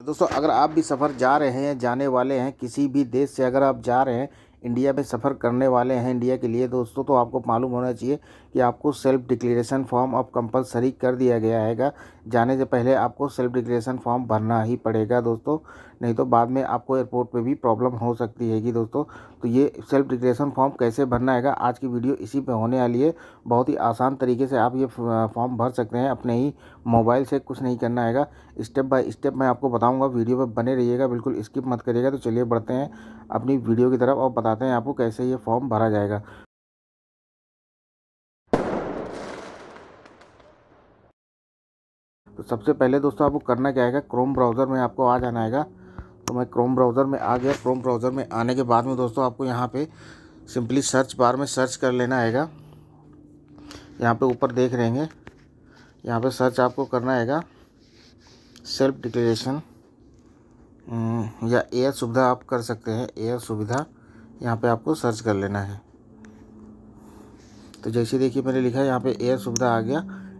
दोस्तों, अगर आप भी सफ़र जा रहे हैं, जाने वाले हैं किसी भी देश से, अगर आप जा रहे हैं, इंडिया में सफ़र करने वाले हैं इंडिया के लिए, दोस्तों तो आपको मालूम होना चाहिए कि आपको सेल्फ डिक्लेरेशन फॉर्म अब कंपलसरी कर दिया गया है जाने से पहले आपको सेल्फ डिक्लेरेशन फॉर्म भरना ही पड़ेगा दोस्तों, नहीं तो बाद में आपको एयरपोर्ट पे भी प्रॉब्लम हो सकती हैगी दोस्तों। तो ये सेल्फ डिक्लेरेशन फॉर्म कैसे भरना है आज की वीडियो इसी पे होने वाली है। बहुत ही आसान तरीके से आप ये फॉर्म भर सकते हैं, अपने ही मोबाइल से कुछ नहीं करना है स्टेप बाय स्टेप मैं आपको बताऊँगा, वीडियो पर बने रहिएगा, बिल्कुल स्किप मत करिएगा। तो चलिए बढ़ते हैं अपनी वीडियो की तरफ़ और बताते हैं आपको कैसे ये फॉर्म भरा जाएगा। तो सबसे पहले दोस्तों आपको करना क्या है क्रोम ब्राउज़र में आपको आ जाना है तो मैं क्रोम ब्राउज़र में आ गया। क्रोम ब्राउज़र में आने के बाद में दोस्तों आपको यहाँ पे सिंपली सर्च बार में सर्च कर लेना है यहाँ पे ऊपर देख रहेंगे यहाँ पे सर्च आपको करना है सेल्फ डिक्लेरेशन या एयर सुविधा आप कर सकते हैं। एयर सुविधा यहाँ पे आपको सर्च कर लेना है। तो जैसे देखिए मैंने लिखा है, यहाँ पे एयर सुविधा आ गया।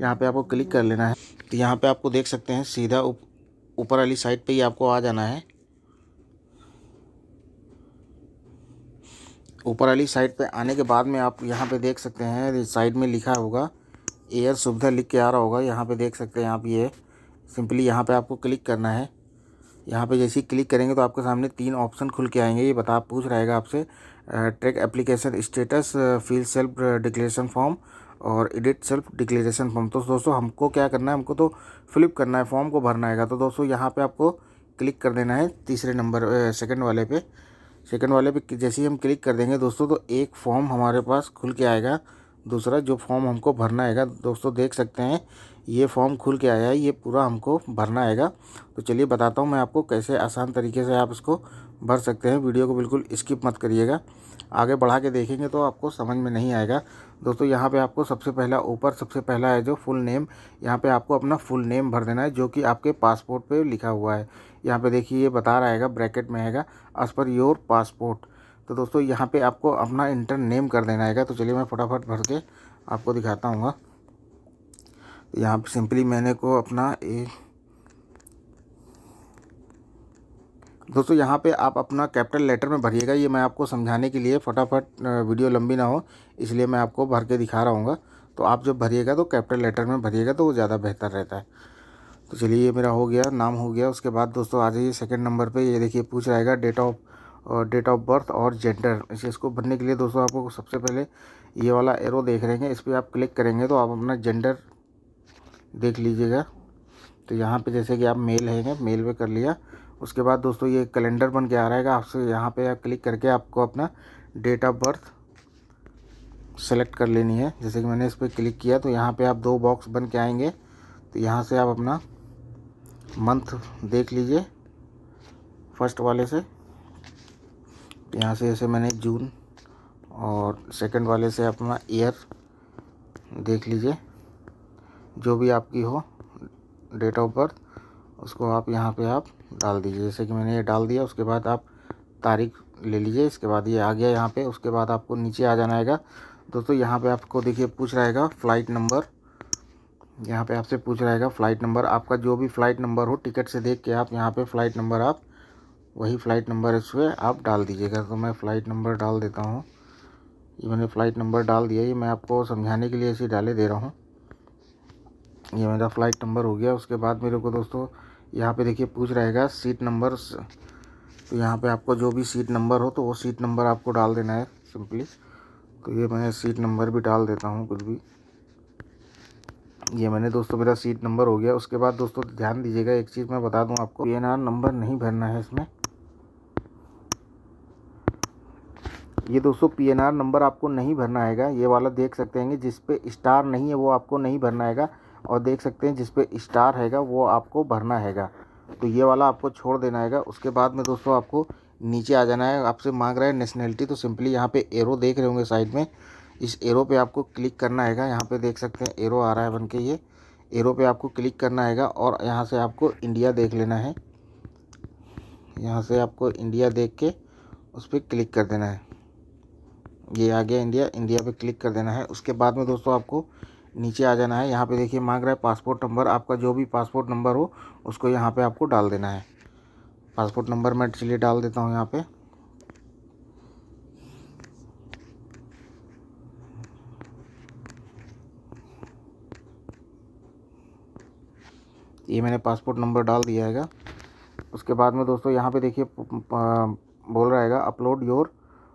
यहाँ पे आपको क्लिक कर लेना है। तो यहाँ पे आपको देख सकते हैं, सीधा ऊपर वाली साइड पे ही आपको आ जाना है। ऊपर वाली साइड पे आने के बाद में आप यहाँ पे देख सकते हैं साइड में लिखा होगा, एयर सुविधा लिख के आ रहा होगा। यहाँ पे देख सकते हैं आप ये, सिंपली यहाँ पे आपको क्लिक करना है। यहाँ पे जैसे ही क्लिक करेंगे तो आपके सामने तीन ऑप्शन खुल के आएँगे, ये बता पूछ रहेगा आपसे track application status fill self declaration form और एडिट सेल्फ डिक्लेरेशन फॉर्म तो दोस्तों, हमको क्या करना है? हमको तो फिलिप करना है फॉर्म को भरना है तो दोस्तों, यहाँ पे आपको क्लिक कर देना है तीसरे नंबर सेकंड वाले पे। सेकंड वाले पे जैसे ही हम क्लिक कर देंगे दोस्तों तो एक फॉर्म हमारे पास खुल के आएगा। दूसरा जो फॉर्म हमको भरना है दोस्तों, देख सकते हैं। ये फॉर्म खुल के आया है, ये पूरा हमको भरना आएगा। तो चलिए बताता हूँ मैं आपको कैसे आसान तरीके से आप इसको भर सकते हैं। वीडियो को बिल्कुल स्किप मत करिएगा। आगे बढ़ा के देखेंगे तो आपको समझ में नहीं आएगा। दोस्तों, यहाँ पे आपको सबसे पहला, ऊपर सबसे पहला है जो फुल नेम यहाँ पे आपको अपना फुल नेम भर देना है, जो कि आपके पासपोर्ट पे लिखा हुआ है। यहाँ पे देखिए, ये बता रहा है ब्रैकेट में आएगा एज़ पर योर पासपोर्ट तो दोस्तों, यहाँ पे आपको अपना इंटर नेम कर देना है तो चलिए मैं फटाफट भर के आपको दिखाता हूँ। यहाँ पर सिंपली मैंने को अपना एक दोस्तों, यहाँ पे आप अपना कैपिटल लेटर में भरिएगा। ये मैं आपको समझाने के लिए फटाफट वीडियो लंबी ना हो, इसलिए मैं आपको भर के दिखा रहा हूँ तो आप जब भरिएगा तो कैपिटल लेटर में भरिएगा तो वो ज़्यादा बेहतर रहता है। तो चलिए, ये मेरा हो गया, नाम हो गया। उसके बाद दोस्तों, आ जाइए सेकेंड नंबर पर ये देखिए, पूछ रहेगा date of date of birth और जेंडर। इसे इसको भरने के लिए दोस्तों, आपको सबसे पहले ये वाला एरो देख रहे हैं। इस पर आप क्लिक करेंगे तो आप अपना जेंडर देख लीजिएगा। तो यहाँ पे जैसे कि आप मेल है मेल पे कर लिया। उसके बाद दोस्तों ये कैलेंडर बन के आ रहेगा आपसे यहाँ पे आप क्लिक करके आपको अपना डेट ऑफ़ बर्थ सेलेक्ट कर लेनी है। जैसे कि मैंने इस पर क्लिक किया तो यहाँ पे आप दो बॉक्स बन के आएँगे। तो यहाँ से आप अपना मंथ देख लीजिए, फ़र्स्ट वाले से। यहाँ से जैसे मैंने जून और सेकंड वाले से अपना ईयर देख लीजिए। जो भी आपकी हो डेट ऑफ़ बर्थ उसको आप यहाँ पे आप डाल दीजिए। जैसे कि मैंने ये डाल दिया, उसके बाद आप तारीख ले लीजिए, इसके बाद ये आ गया यहाँ पे, उसके बाद आपको नीचे आ जाना आएगा। दोस्तों, यहाँ पे आपको देखिए, पूछ रहेगा फ़्लाइट नंबर यहाँ पे आपसे पूछ रहेगा फ़्लाइट नंबर आपका जो भी फ़्लाइट नंबर हो टिकट से देख के आप यहाँ पे फ़्लाइट नंबर आप, वही फ़्लाइट नंबर इसमें आप डाल दीजिएगा। तो मैं फ़्लाइट नंबर डाल देता हूँ। ये मैंने फ़्लाइट नंबर डाल दिया, ये मैं आपको समझाने के लिए इसे डाले दे रहा हूँ। ये मेरा फ़्लाइट नंबर हो गया। उसके बाद मेरे को दोस्तों, यहाँ पे देखिए पूछ रहेगा सीट नंबर तो यहाँ पे आपको जो भी सीट नंबर हो तो वो सीट नंबर आपको डाल देना है सिंपली तो ये मैं सीट नंबर भी डाल देता हूँ कुछ भी। ये मैंने दोस्तों, मेरा सीट नंबर हो गया। उसके बाद दोस्तों, ध्यान दीजिएगा, एक चीज़ मैं बता दूँ आपको। पीएनआर नंबर नहीं भरना है इसमें। ये दोस्तों पीएनआर नंबर आपको नहीं भरना है ये वाला देख सकते हैं जिस पे स्टार नहीं है, वो आपको नहीं भरना है और देख सकते हैं जिस पे स्टार हैगा, वो आपको भरना हैगा। तो ये वाला आपको छोड़ देना हैगा। उसके बाद में दोस्तों आपको नीचे आ जाना है। आपसे मांग रहा है नेशनैलिटी तो सिंपली यहाँ पे एरो देख रहे होंगे साइड में। इस एरो पे आपको क्लिक करना हैगा। यहाँ पे देख सकते हैं एरो आ रहा है बन के ये। एरो पे आपको क्लिक करना हैगा और यहाँ से आपको इंडिया देख लेना है। यहाँ से आपको इंडिया देख के उस पर क्लिक कर देना है। ये आ गया इंडिया इंडिया पे क्लिक कर देना है। उसके बाद में दोस्तों आपको नीचे आ जाना है। यहाँ पे देखिए मांग रहा है पासपोर्ट नंबर। आपका जो भी पासपोर्ट नंबर हो, उसको यहाँ पे आपको डाल देना है। पासपोर्ट नंबर मैं चलिए डाल देता हूँ यहाँ पे। ये मैंने पासपोर्ट नंबर डाल दिया है उसके बाद में दोस्तों यहाँ पे देखिए बोल रहा है अपलोड योर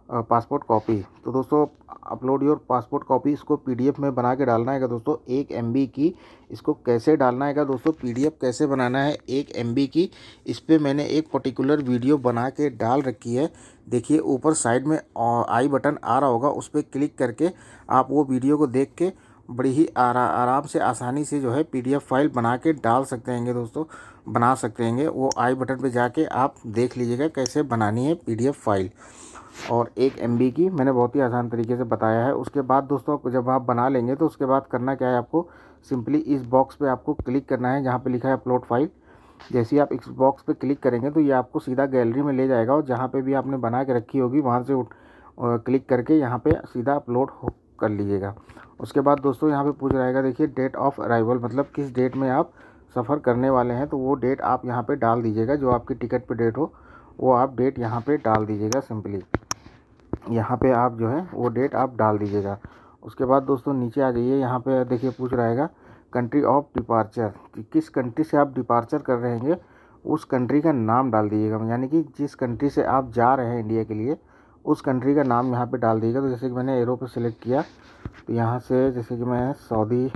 पासपोर्ट कॉपी। तो दोस्तों अपलोड योर पासपोर्ट कॉपी इसको पीडीएफ में बना के डालना है दोस्तों एक एमबी की। इसको कैसे डालना है दोस्तों पीडीएफ कैसे बनाना है एक एमबी की। इस पर मैंने एक पर्टिकुलर वीडियो बना के डाल रखी है। देखिए ऊपर साइड में आई बटन आ रहा होगा उस पर क्लिक करके आप वो वीडियो को देख के बड़ी ही आरा, आराम से आसानी से जो है पीडीएफ फ़ाइल बना के डाल सकते हैं दोस्तों बना सकते हैं वो आई बटन पे जाके आप देख लीजिएगा कैसे बनानी है पीडीएफ फ़ाइल। और एक एमबी की मैंने बहुत ही आसान तरीके से बताया है। उसके बाद दोस्तों, जब आप बना लेंगे तो उसके बाद करना क्या है आपको? सिंपली इस बॉक्स पे आपको क्लिक करना है, जहाँ पे लिखा है अपलोड फ़ाइल जैसे ही आप इस बॉक्स पे क्लिक करेंगे तो ये आपको सीधा गैलरी में ले जाएगा और जहाँ पे भी आपने बना के रखी होगी, वहाँ से क्लिक करके यहाँ पे सीधा अपलोड कर लीजिएगा। उसके बाद दोस्तों, यहाँ पे पूछ रहेगा, देखिए डेट ऑफ़ अराइवल मतलब किस डेट में आप सफ़र करने वाले हैं तो वो डेट आप यहाँ पर डाल दीजिएगा, जो आपकी टिकट पर डेट हो, वो आप डेट यहाँ पे डाल दीजिएगा सिंपली यहाँ पे आप जो है, वो डेट आप डाल दीजिएगा। उसके बाद दोस्तों, नीचे आ जाइए। यहाँ पे देखिए, पूछ रहेगा कंट्री ऑफ़ डिपार्चर कि किस कंट्री से आप डिपार्चर कर रहे हैं उस कंट्री का नाम डाल दीजिएगा। यानी कि जिस कंट्री से आप जा रहे हैं इंडिया के लिए, उस कंट्री का नाम यहाँ पे डाल दीजिएगा। तो जैसे कि मैंने एरो पे सिलेक्ट किया तो यहाँ से जैसे कि मैं सऊदी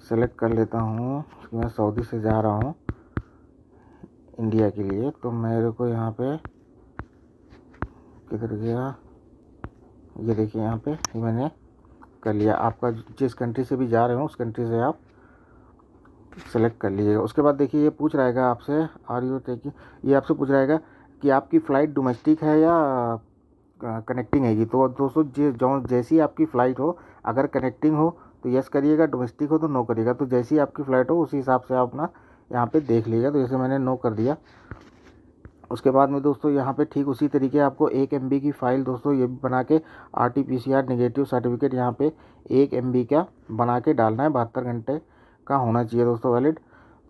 सेलेक्ट कर लेता हूँ मैं सऊदी से जा रहा हूँ इंडिया के लिए तो मेरे को यहाँ पे किधर गया? ये देखिए यहाँ पे मैंने कर लिया। आपका जिस कंट्री से भी जा रहे हो, उस कंट्री से आप सेलेक्ट कर लीजिएगा। उसके बाद देखिए, ये पूछ रहेगा आपसे आर यू टेकिंग ये आपसे पूछ रहेगा कि आपकी फ़्लाइट डोमेस्टिक है या कनेक्टिंग हैगी तो दोस्तों, जे, जो, जैसी आपकी फ़्लाइट हो, अगर कनेक्टिंग हो तो यस करिएगा डोमेस्टिक हो तो नो करिएगा। तो जैसी आपकी फ़्लाइट हो, उसी हिसाब से आप अपना यहाँ पे देख लीजिएगा। तो जैसे मैंने नो कर दिया उसके बाद में दोस्तों, यहाँ पे ठीक उसी तरीके आपको एक एमबी की फ़ाइल दोस्तों, ये भी बना के R T P C R negative certificate यहाँ पे एक एम का बना के डालना है। बहत्तर घंटे का होना चाहिए दोस्तों वैलिड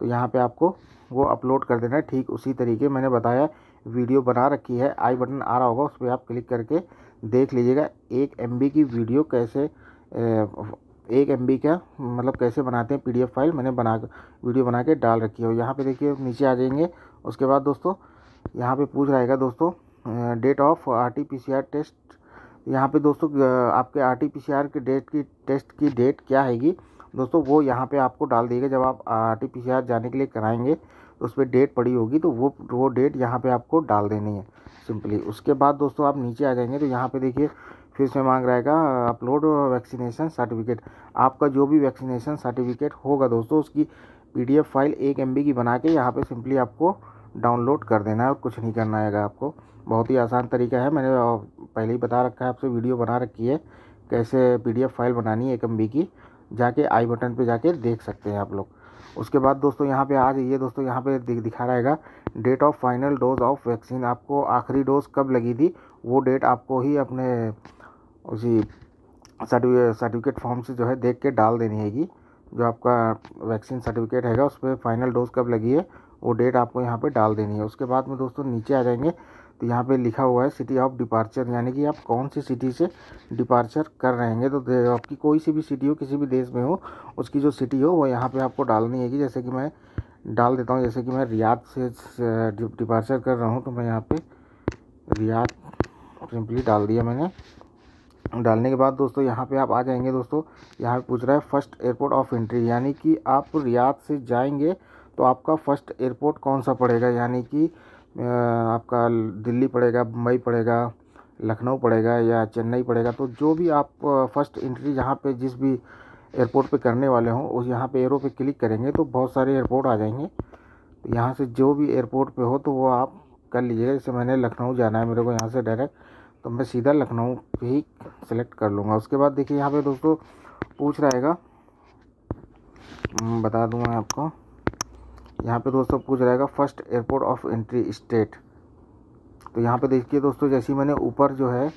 तो यहाँ पे आपको वो अपलोड कर देना है। ठीक उसी तरीके मैंने बताया, वीडियो बना रखी है। आई बटन आ रहा होगा, उस पर आप क्लिक करके देख लीजिएगा एक एम की वीडियो कैसे एक एम का मतलब कैसे बनाते हैं पीडीएफ फ़ाइल मैंने बना, वीडियो बना के डाल रखी है। यहाँ पे देखिए, नीचे आ जाएँगे। उसके बाद दोस्तों यहाँ पे पूछ रहेगा दोस्तों? Date of R T P C R test यहाँ पे दोस्तों आपके R T P C R के डेट की टेस्ट की डेट क्या हैगी? दोस्तों, वो यहाँ पे आपको डाल देगा जब आप R T P C R जाने के लिए कराएँगे तो उस पर डेट पड़ी होगी तो वो वो डेट यहाँ पे आपको डाल देनी है सिंपली उसके बाद दोस्तों, आप नीचे आ जाएँगे तो यहाँ पे देखिए, फिर से मांग रहेगा अपलोड वैक्सीनेशन सर्टिफिकेट आपका जो भी वैक्सीनेशन सर्टिफिकेट होगा दोस्तों, उसकी पीडीएफ फ़ाइल एक एम की बना के यहाँ पे सिंपली आपको डाउनलोड कर देना है और कुछ नहीं करना है आपको। बहुत ही आसान तरीका है, मैंने पहले ही बता रखा है, आपसे वीडियो बना रखी है, कैसे पीडीएफ फ़ाइल बनानी है एक एम की, जाके आई बटन पे जाके देख सकते हैं आप लोग। उसके बाद दोस्तों यहाँ पे आ जाइए, दोस्तों यहाँ पे दिखा रहेगा date of final dose of vaccine. आपको आखिरी डोज कब लगी थी, वो डेट आपको ही अपने, उसी सर्टिफिकेट फॉर्म से जो है देख के डाल देनी हैगी, जो आपका वैक्सीन सर्टिफिकेट हैगा उस पर फाइनल डोज कब लगी है वो डेट आपको यहाँ पे डाल देनी है। उसके बाद में दोस्तों नीचे आ जाएँगे। तो यहाँ पे लिखा हुआ है सिटी ऑफ़ डिपार्चर यानी कि आप कौन सी सिटी से डिपार्चर कर रहे हैं। तो आपकी कोई सी भी सिटी हो, किसी भी देश में हो, उसकी जो सिटी हो, वो यहाँ पे आपको डालनी है कि जैसे कि मैं डाल देता हूँ। जैसे कि मैं रियाद से डिपार्चर कर रहा हूँ तो मैं यहाँ पे रियाद सिंपली डाल दिया मैंने। डालने के बाद दोस्तों यहाँ पे आप आ जाएँगे दोस्तों। यहाँ पे पूछ रहा है फ़र्स्ट एयरपोर्ट ऑफ़ एंट्री यानी कि आप रियाद से जाएँगे तो आपका फ़र्स्ट एयरपोर्ट कौन सा पड़ेगा? यानी कि आपका दिल्ली पड़ेगा, मुंबई पड़ेगा, लखनऊ पड़ेगा या चेन्नई पड़ेगा? तो जो भी आप फ़र्स्ट एंट्री जहाँ पे जिस भी एयरपोर्ट पे करने वाले हों, उस यहाँ पे एरो पे क्लिक करेंगे तो बहुत सारे एयरपोर्ट आ जाएँगे। तो यहाँ से जो भी एयरपोर्ट पे हो तो वो आप कर लीजिएगा। जैसे मैंने लखनऊ जाना है, मेरे को यहाँ से डायरेक्ट तो मैं सीधा लखनऊ पे ही सेलेक्ट कर लूँगा। उसके बाद देखिए यहाँ पर दोस्तों पूछ रहेगा बता दूँ मैं आपको। यहाँ पे दोस्तों पूछ रहेगा first airport of entry state तो यहाँ पे देखिए दोस्तों, जैसे मैंने ऊपर जो है,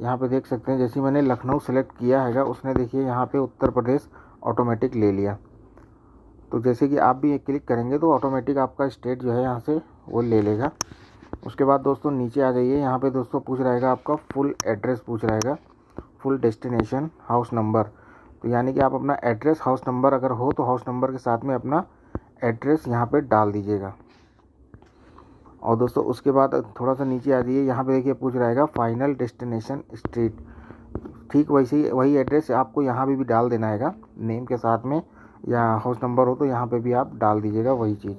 यहाँ पे देख सकते हैं, जैसे मैंने लखनऊ सेलेक्ट किया हैगा, उसने देखिए यहाँ पे उत्तर प्रदेश ऑटोमेटिक ले लिया। तो जैसे कि आप भी ये क्लिक करेंगे तो ऑटोमेटिक आपका स्टेट जो है यहाँ से वो ले लेगा। उसके बाद दोस्तों नीचे आ जाइए, यहाँ पे दोस्तों पूछ रहेगा आपका फुल एड्रेस पूछ रहेगा। फुल डेस्टिनेशन हाउस नंबर तो यानी कि आप अपना एड्रेस हाउस नंबर अगर हो तो हाउस नंबर के साथ में अपना एड्रेस यहाँ पे डाल दीजिएगा। और दोस्तों, उसके बाद थोड़ा सा नीचे आ जाइए। यहाँ पे देखिए पूछ रहेगा फाइनल डेस्टिनेशन स्ट्रीट ठीक वैसे ही, वही एड्रेस आपको यहाँ पे भी डाल देना है नेम के साथ में या हाउस नंबर हो तो यहाँ पे भी आप डाल दीजिएगा वही चीज़।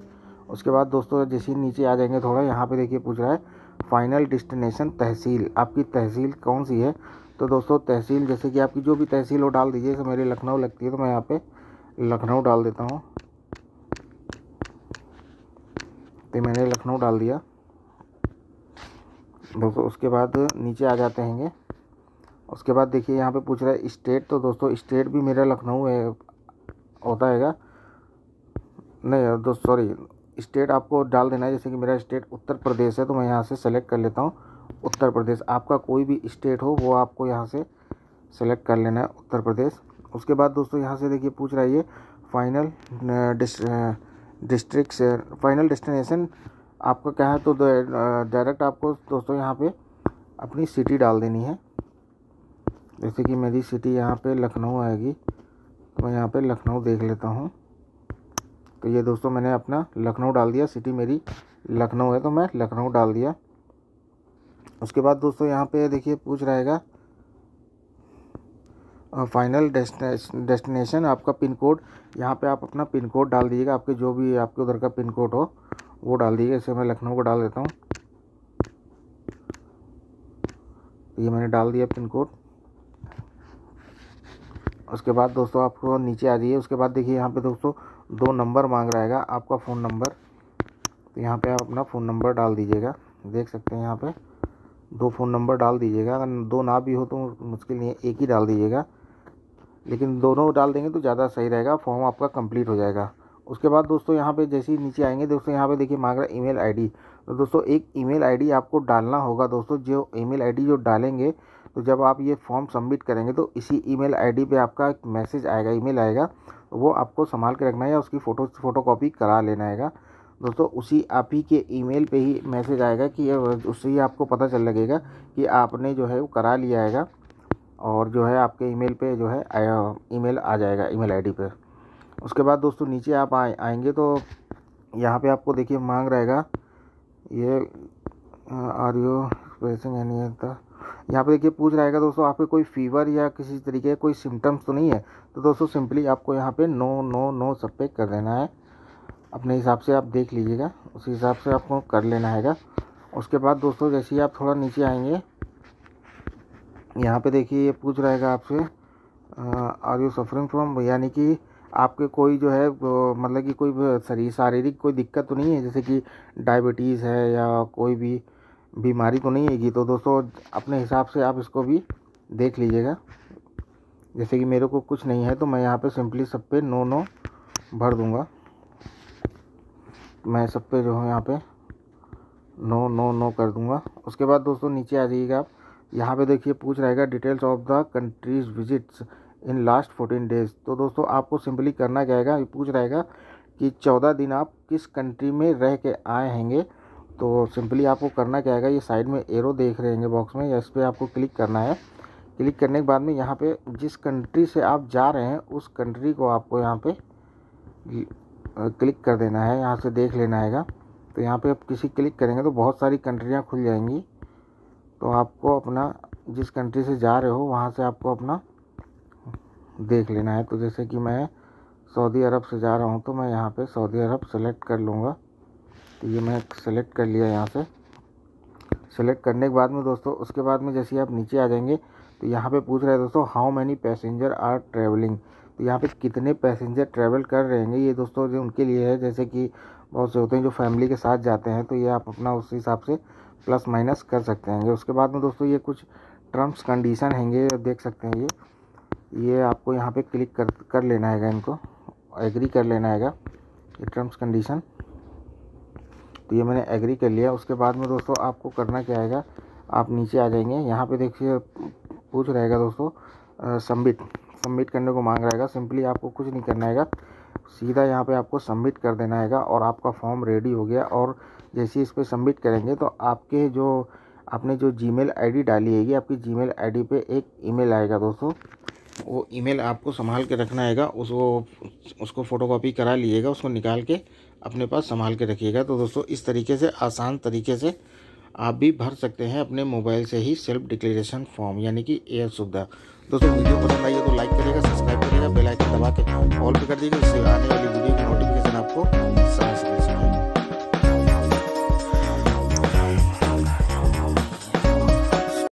उसके बाद दोस्तों, जैसे ही नीचे आ जाएँगे थोड़ा, यहाँ पे देखिए पूछ रहा है फाइनल डेस्टिनेशन तहसील. आपकी तहसील कौन सी है? तो दोस्तों, तहसील, जैसे कि आपकी जो भी तहसील हो, डाल दीजिए। जैसे मेरी लखनऊ लगती है तो मैं यहाँ पे लखनऊ डाल देता हूँ। तो मैंने लखनऊ डाल दिया। दोस्तों उसके बाद नीचे आ जाते हैं उसके बाद देखिए, यहाँ पे पूछ रहा है स्टेट तो दोस्तों स्टेट भी मेरा लखनऊ है, होता हैगा। नहीं, दोस्त, सॉरी, स्टेट आपको डाल देना है, जैसे कि मेरा स्टेट उत्तर प्रदेश है तो मैं यहाँ से सेलेक्ट कर लेता हूँ। उत्तर प्रदेश, आपका कोई भी स्टेट हो, वो आपको यहाँ से सेलेक्ट कर लेना है, उत्तर प्रदेश। उसके बाद दोस्तों यहाँ से देखिए पूछ रहा है ये, फाइनल डिस्ट्रिक्ट से फाइनल डेस्टिनेशन आपका क्या है तो डायरेक्ट आपको दोस्तों यहाँ पे अपनी सिटी डाल देनी है। जैसे कि मेरी सिटी यहाँ पे लखनऊ आएगी तो मैं यहाँ पे लखनऊ देख लेता हूँ। तो ये दोस्तों मैंने अपना लखनऊ डाल दिया सिटी मेरी लखनऊ है तो मैं लखनऊ डाल दिया। उसके बाद दोस्तों यहाँ पे देखिए पूछ रहेगा फाइनल डेस्टिनेशन आपका पिन कोड यहाँ पे आप अपना पिन कोड डाल दीजिएगा, आपके जो भी आपके उधर का पिन कोड हो, वो डाल दीजिएगा, इसे मैं लखनऊ को डाल देता हूँ। ये मैंने डाल दिया पिन कोड उसके बाद दोस्तों आपको नीचे आ जाइए, उसके बाद देखिए यहाँ पे दोस्तों दो नंबर मांग रहेगा आपका फ़ोन नंबर तो यहाँ पे आप अपना फ़ोन नंबर डाल दीजिएगा, देख सकते हैं यहाँ पे। दो फ़ोन नंबर डाल दीजिएगा, अगर दो ना भी हो तो मुश्किल नहीं है, एक ही डाल दीजिएगा। लेकिन दोनों डाल देंगे तो ज़्यादा सही रहेगा फॉर्म आपका कंप्लीट हो जाएगा। उसके बाद दोस्तों यहाँ पे जैसे ही नीचे आएँगे, दोस्तों यहाँ पे देखिए मांग रहा है ईमेल आईडी तो दोस्तों एक ईमेल आईडी आपको डालना होगा दोस्तों, जो ईमेल आईडी जो डालेंगे तो जब आप ये फॉर्म सबमिट करेंगे तो इसी ईमेल आईडी पे आपका एक मैसेज आएगा ईमेल आएगा तो वो आपको संभाल के रखना है या उसकी फ़ोटो फ़ोटो कॉपी करा लेना है दोस्तों उसी आप ही के ईमेल पे ही मैसेज आएगा कि उससे ही आपको पता चल लगेगा कि आपने जो है वो करा लिया आएगा। और जो है आपके ईमेल पे जो है ईमेल आ जाएगा, ईमेल आईडी पे। उसके बाद दोस्तों नीचे आप आए, आएँगे तो यहाँ पे आपको देखिए मांग रहेगा। ये आर यू एक्सप्रेसिंग एनी यहाँ पे देखिए पूछ रहेगा दोस्तों, आपके कोई फीवर या किसी तरीके का कोई सिम्टम्स तो नहीं है? तो दोस्तों सिंपली आपको यहाँ पे नो नो नो सब पे कर देना है। अपने हिसाब से आप देख लीजिएगा, उसी हिसाब से आपको कर लेना है उसके बाद दोस्तों जैसे ही आप थोड़ा नीचे आएँगे यहाँ पे देखिए, ये पूछ रहेगा आपसे आर यू सफरिंग फ्रॉम यानी कि आपके कोई जो है मतलब कि कोई शरीर शारीरिक कोई दिक्कत तो नहीं है? जैसे कि डायबिटीज़ है या कोई भी बीमारी तो नहीं है तो दोस्तों, अपने हिसाब से आप इसको भी देख लीजिएगा। जैसे कि मेरे को कुछ नहीं है तो मैं यहाँ पे सिंपली सब पे नो नो भर दूँगा। मैं सब पे जो है यहाँ पे नो नो नो कर दूँगा। उसके बाद दोस्तों नीचे आ जाइएगा आप। यहाँ पे देखिए पूछ रहेगा details of the countries visits in last fourteen days तो दोस्तों, आपको सिंपली करना क्या है पूछ रहेगा कि चौदह दिन आप किस कंट्री में रह के आए हैंगे? तो सिंपली आपको करना क्या है ये साइड में एरो देख रहे हैं बॉक्स में इस पर आपको क्लिक करना है। क्लिक करने के बाद में यहाँ पे जिस कंट्री से आप जा रहे हैं, उस कंट्री को आपको यहाँ पे क्लिक कर देना है। यहाँ से देख लेना है तो यहाँ पे आप किसी क्लिक करेंगे तो बहुत सारी कंट्रियाँ खुल जाएँगी। तो आपको अपना, जिस कंट्री से जा रहे हो, वहाँ से आपको अपना देख लेना है। तो जैसे कि मैं सऊदी अरब से जा रहा हूँ तो मैं यहाँ पे सऊदी अरब सेलेक्ट कर लूँगा। तो ये मैं सेलेक्ट कर लिया यहाँ से। सेलेक्ट करने के बाद में दोस्तों, उसके बाद में जैसे आप नीचे आ जाएँगे तो यहाँ पे पूछ रहे हैं दोस्तों how many passenger are travelling तो यहाँ पे कितने पैसेंजर ट्रैवल कर रहे हैं ये दोस्तों जो उनके लिए है, जैसे कि बहुत से होते हैं जो फैमिली के साथ जाते हैं तो ये आप अपना उस हिसाब से प्लस माइनस कर सकते हैं। उसके बाद में दोस्तों ये कुछ टर्म्स कंडीशन हैंगे, देख सकते हैं ये। ये आपको यहाँ पे क्लिक कर कर लेना है इनको। एग्री कर लेना हैगा ये टर्म्स कंडीशन तो ये मैंने एग्री कर लिया। उसके बाद में दोस्तों आपको करना क्या आएगा आप नीचे आ जाएँगे। यहाँ पे देखिए, पूछ रहेगा दोस्तों सबमिट सबमिट करने को मांग रहेगा सिंपली आपको कुछ नहीं करना है सीधा यहाँ पे आपको सबमिट कर देना हैगा और आपका फॉर्म रेडी हो गया और जैसे इस पर सबमिट करेंगे तो आपके जो, आपने जो जीमेल आईडी डाली हैगी, आपकी जीमेल आईडी पे एक ईमेल आएगा दोस्तों। वो ईमेल आपको संभाल के रखना हैगा उसको उसको फ़ोटोकॉपी करा लीजिएगा उसको निकाल के अपने पास संभाल के रखिएगा। तो दोस्तों, इस तरीके से, आसान तरीके से आप भी भर सकते हैं अपने मोबाइल से ही सेल्फ डिक्लेरेशन फॉर्म यानी कि एयर सुविधा। दोस्तों, वीडियो पसंद आई है तो लाइक करिएगा सब्सक्राइब करिएगा बेल आइकन दबा के ऑल पे कर दीजिएगा आने वाली वीडियो की नोटिफिकेशन आपको